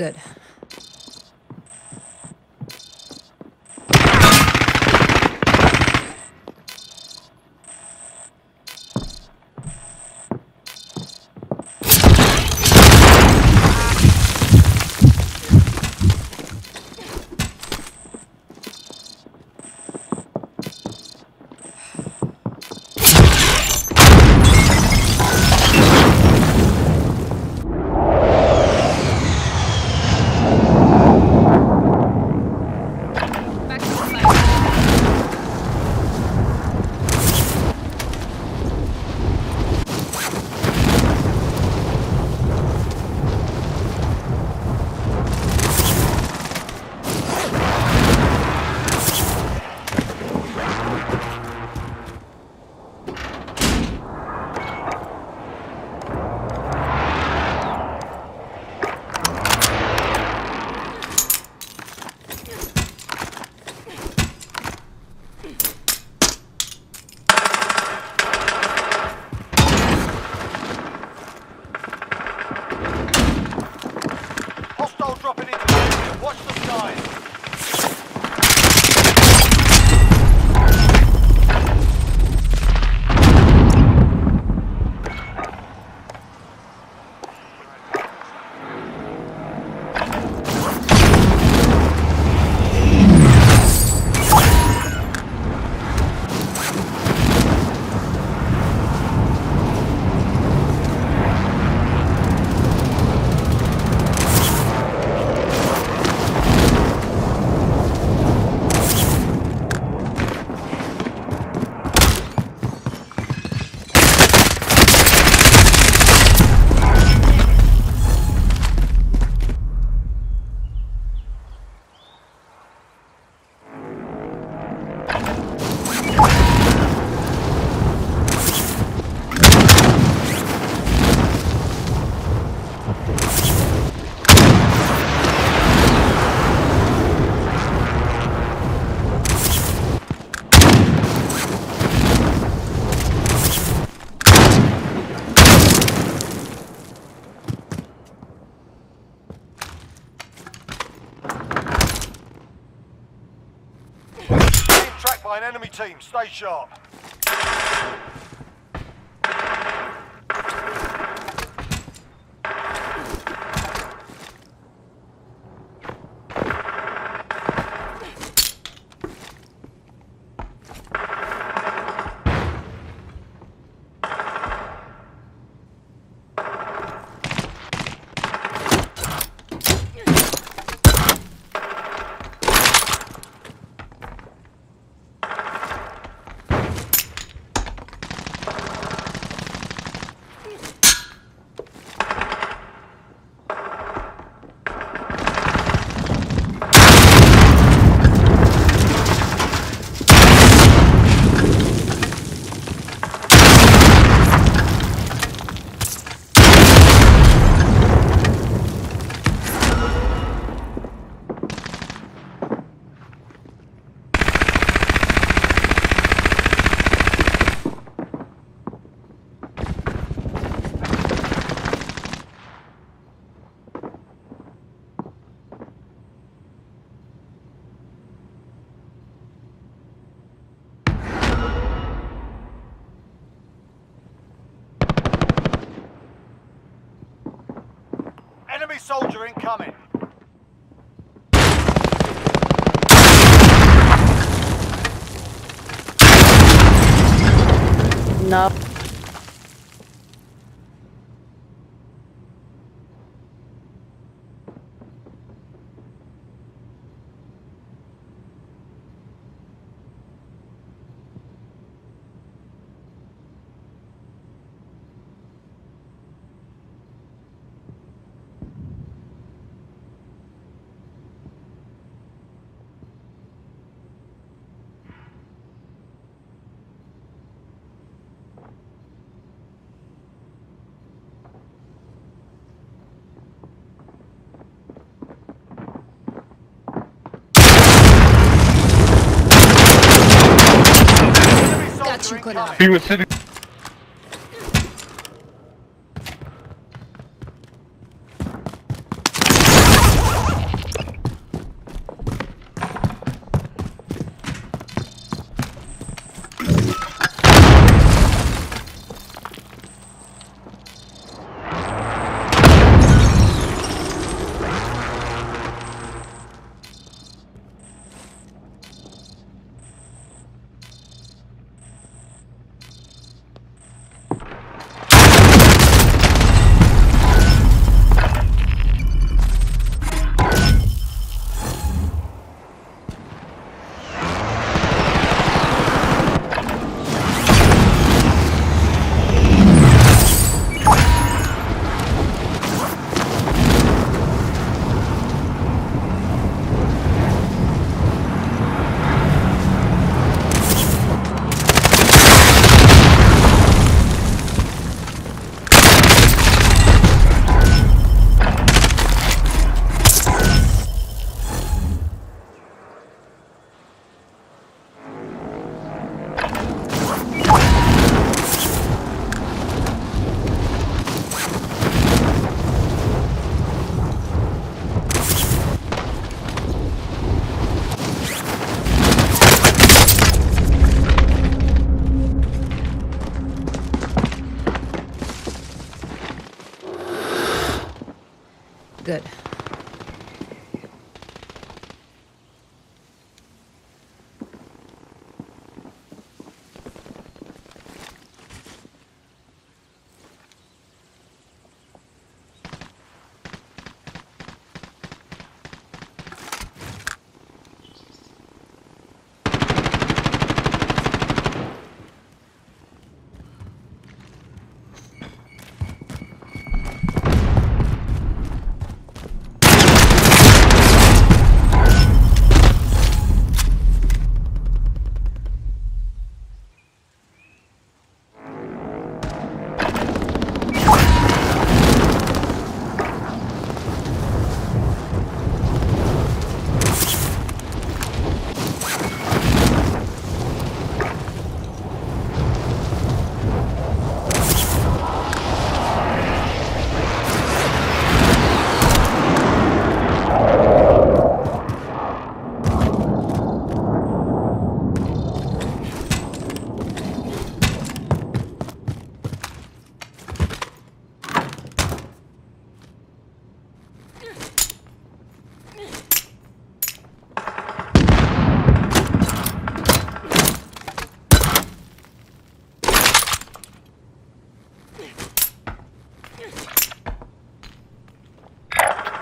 Good. An enemy team. Stay sharp. Enemy soldier incoming. No. Enemy soldier you, Kunal. incoming. He was sitting.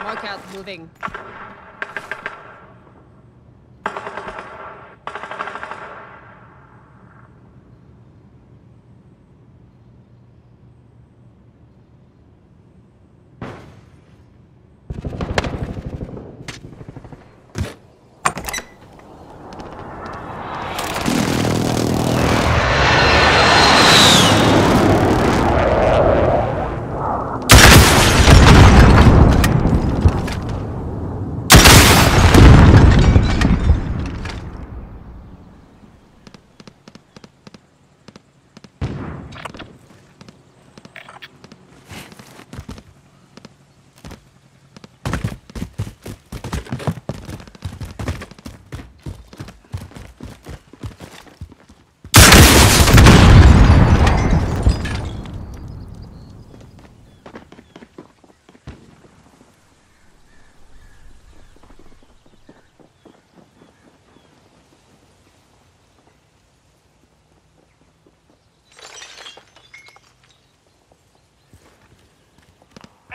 Markout moving.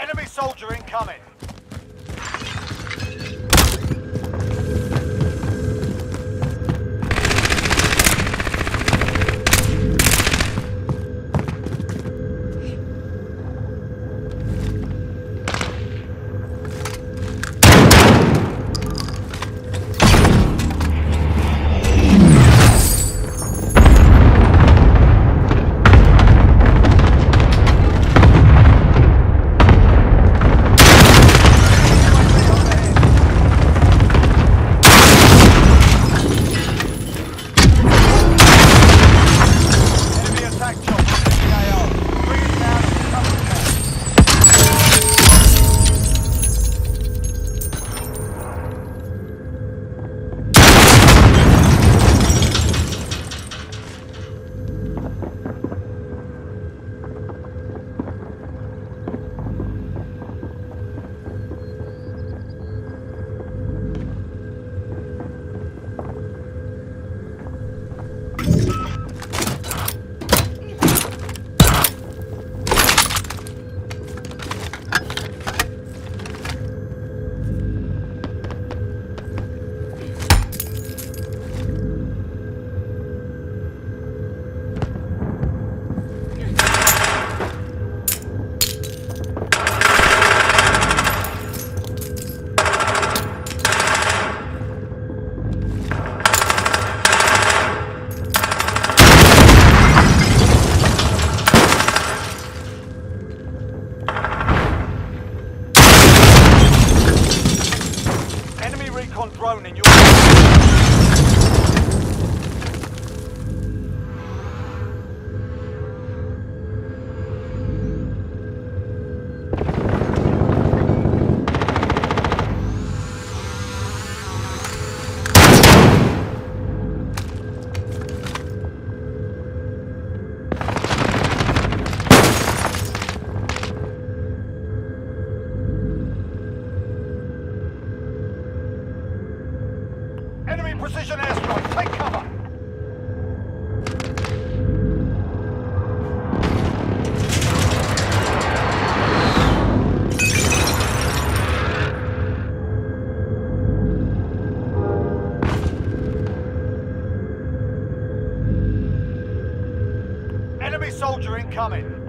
Enemy soldier incoming. nenhum. Precision airstrike. Take cover. Enemy soldier incoming.